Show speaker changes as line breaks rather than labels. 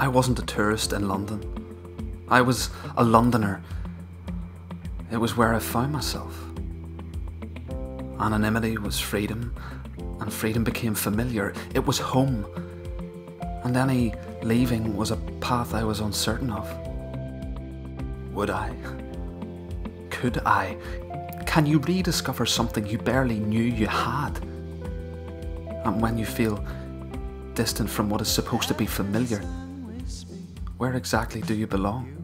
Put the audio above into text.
I wasn't a tourist in London. I was a Londoner. It was where I found myself. Anonymity was freedom, and freedom became familiar. It was home. And any leaving was a path I was uncertain of. Would I? Could I? Can you rediscover something you barely knew you had? And when you feel distant from what is supposed to be familiar, where exactly do you belong?